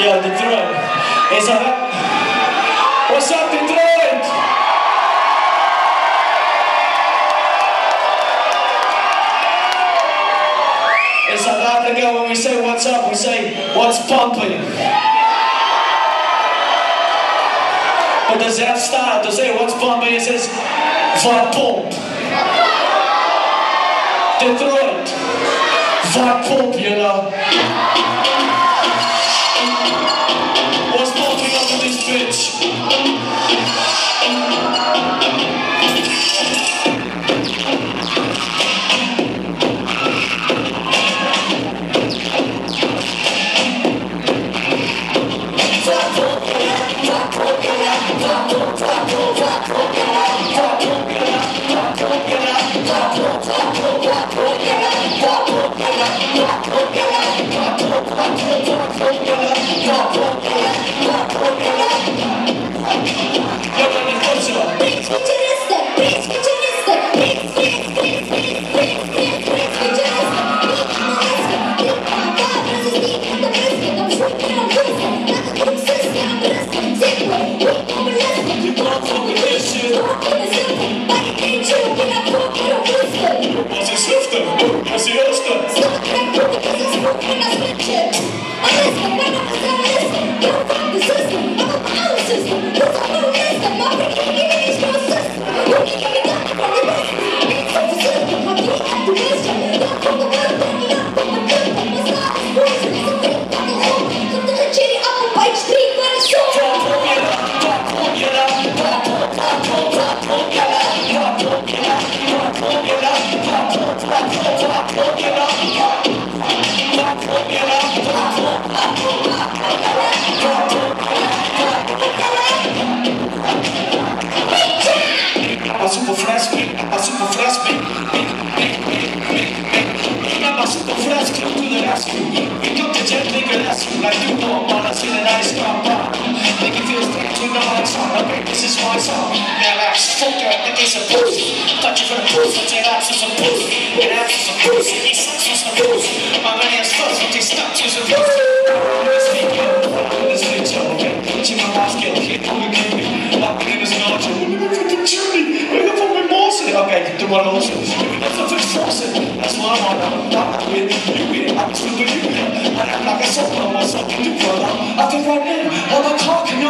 Yeah, Detroit. Is that What's up, Detroit? In South Africa, when we say what's up, we say what's pumping. But the Zef style to say what's pumping, it says wat pomp. Detroit. Wat pomp, you know. But body Passo por fresco, passo por fresco to the rescue. We come to jet, make a rescue. Like you know, I wanna see the nice car bar. Make you feel strange, you know my song. Okay, this is my song. Now I fuck you, I think it's a. Touch you for the your ass is a boost. Your ass is a boost, your sex is a. My money is first, but your stuff is a Okay, du var morse. That's the first force. That's what I want. I'm with you I'm still with you. And I'm like a soul. With you. I think right now, I'm a cock.